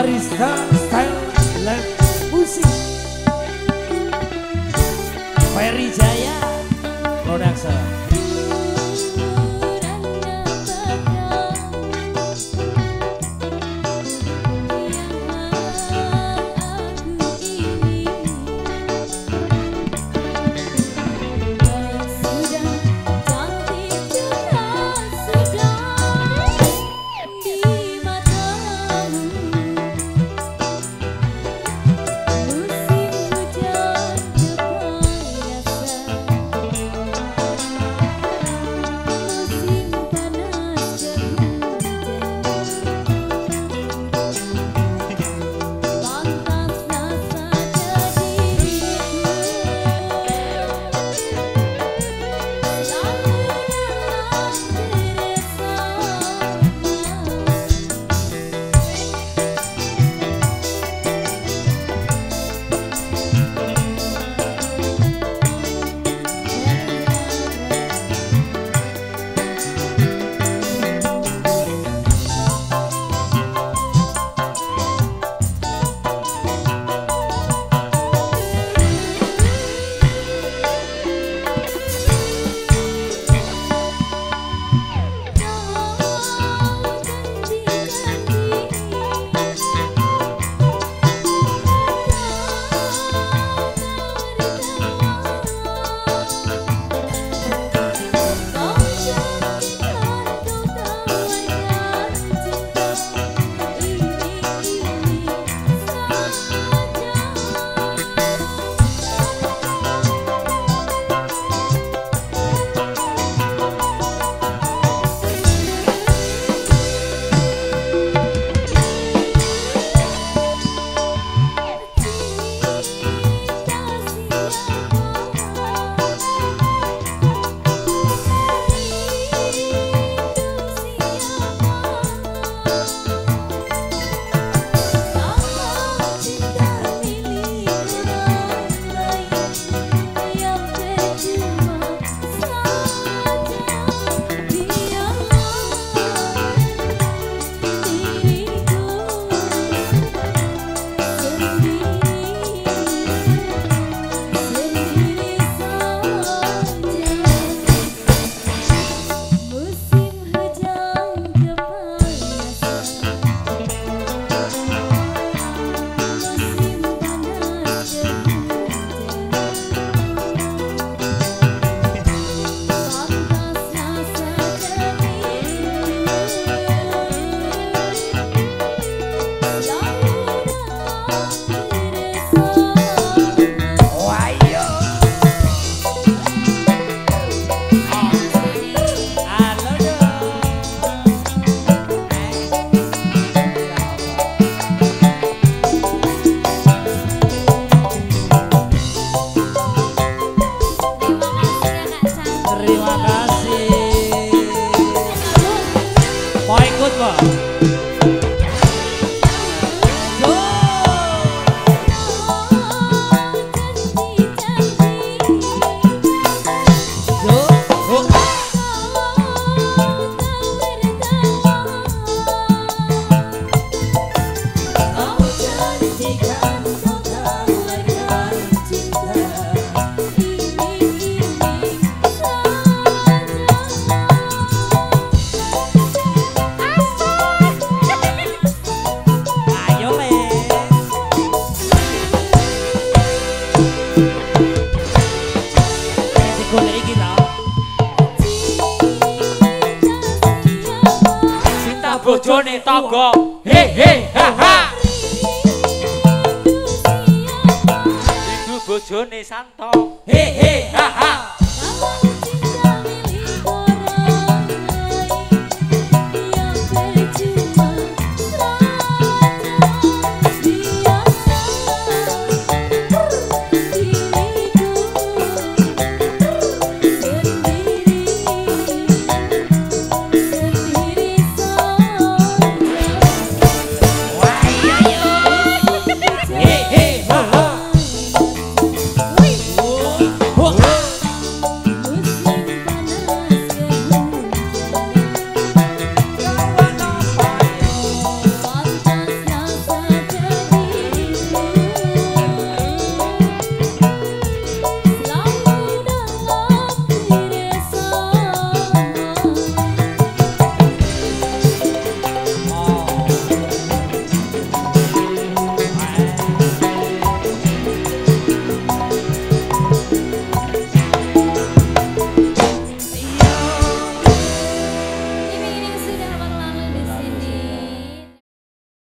Barista Style Lab Musik. Ferry Jaya Production Vamos lá. Bojone togo. He he ha ha. Iku bojone santo. He he ha ha